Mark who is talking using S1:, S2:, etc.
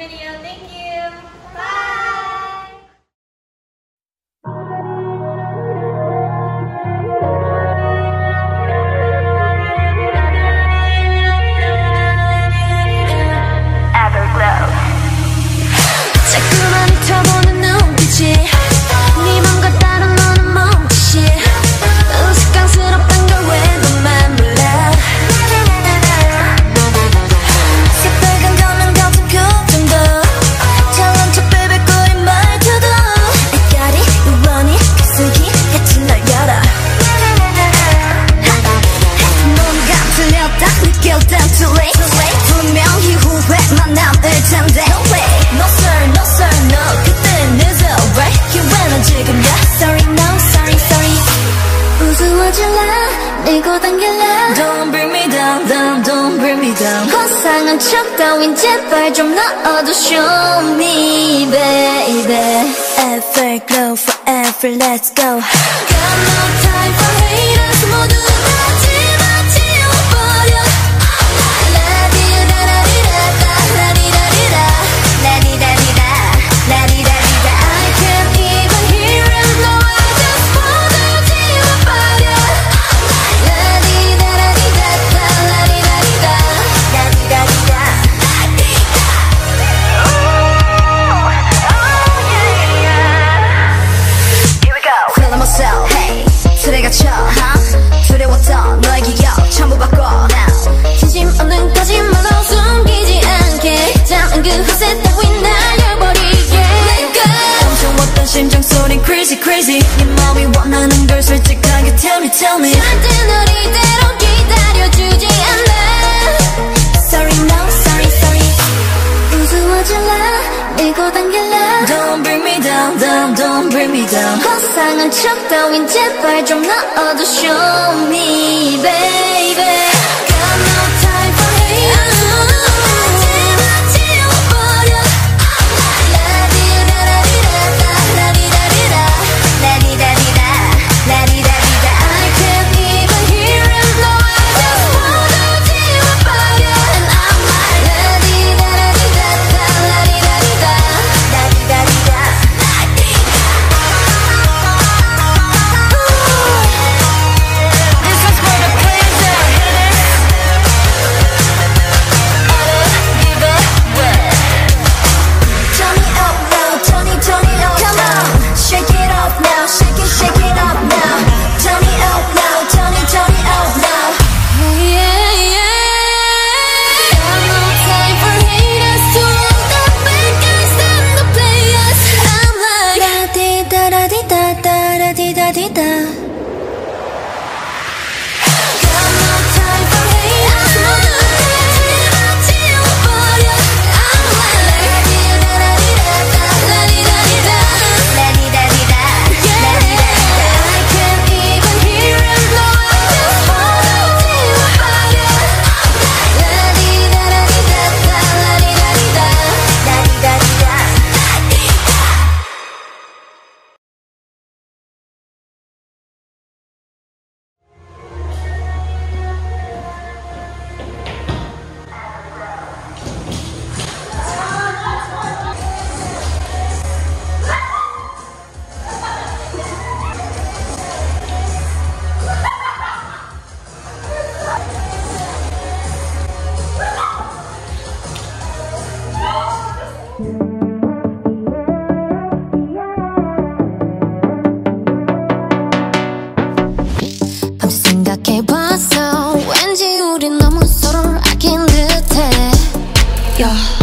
S1: video. Thank
S2: you. Bye. 결단 too late, too late 분명히 후회만
S1: 남을 텐데 No
S2: way, no sir, no sir, no 그땐 늦어, right? 기회는 지금이야 Sorry, no, sorry, sorry. 우스워질라 밀고 당길라
S1: Don't bring me down, down,
S2: don't bring me down. 거상한 척 따윈 제발 좀 넣어도 Show me, baby. Everglow, forever, let's go.
S1: Come on 심장 소리 crazy crazy 네 마음이 원하는 걸 솔직하게 tell me tell me
S2: 절대 널 이대로 기다려주지 않아
S1: Sorry no sorry sorry
S2: 우스워질라 밀고 당길라
S1: Don't bring me down down don't bring me down
S2: 허상한 척 따윈 제발 좀 넣어도 show me baby Yeah.